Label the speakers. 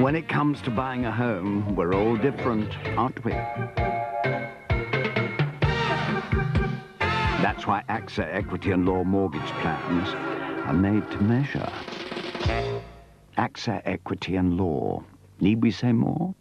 Speaker 1: When it comes to buying a home, we're all different, aren't we? That's why AXA Equity and Law mortgage plans are made to measure. AXA Equity and Law. Need we say more?